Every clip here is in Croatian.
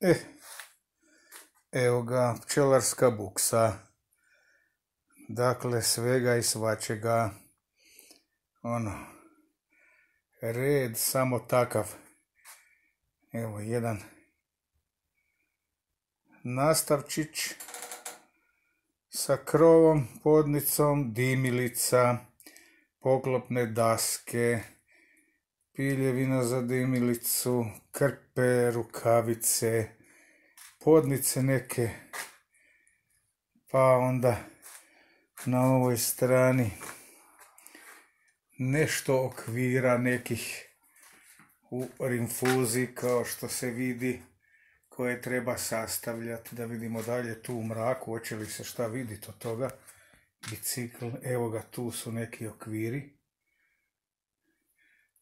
E, evo ga, pčelarska buksa. Dakle, svega i svačega. Ono, red samo takav. Evo, jedan nastavčić sa krovom, podnicom, dimilica, poklopne daske, piljevina za dimilicu, krpe, rukavice, podnice neke, pa onda na ovoj strani nešto okvira nekih u rinfuzi kao što se vidi koje treba sastavljati da vidimo dalje tu u mraku hoće li se šta vidjeti od toga. Bicikl, evo ga tu su neki okviri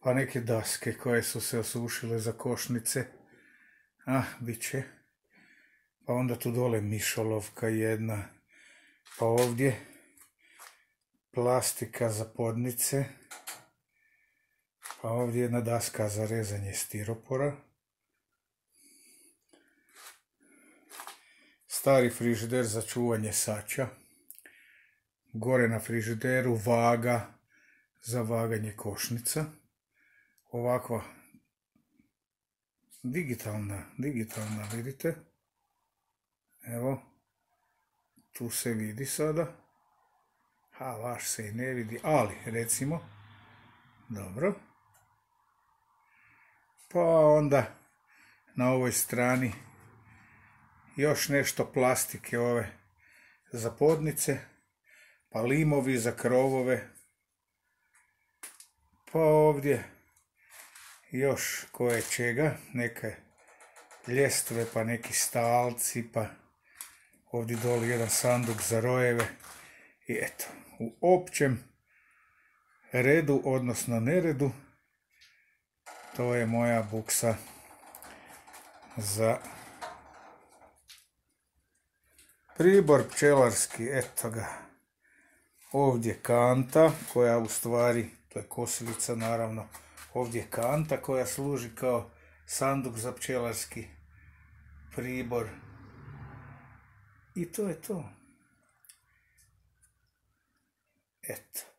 pa neke daske koje su se osušile za košnice. Ah, bit će. Pa onda tu dole mišolovka jedna. Pa ovdje plastika za podnice. Pa ovdje jedna daska za rezanje stiropora. Stari frižider za čuvanje sača, gore na frižideru vaga za vaganje košnica, ovakva digitalna, digitalna vidite, evo, tu se vidi sada, a vaš se i ne vidi, ali recimo, dobro, pa onda na ovoj strani još nešto plastike ove za podnice, pa limovi za krovove, pa ovdje još koje čega, neke ljestve, pa neki stalci, pa ovdje doli jedan sanduk za rojeve i eto, u općem redu, odnosno neredu, to je moja buksa za Pribor pčelarski, eto ga. Ovdje kanta koja u stvari, to je kosilica naravno, ovdje kanta koja služi kao sanduk za pčelarski pribor. I to je to. Eto.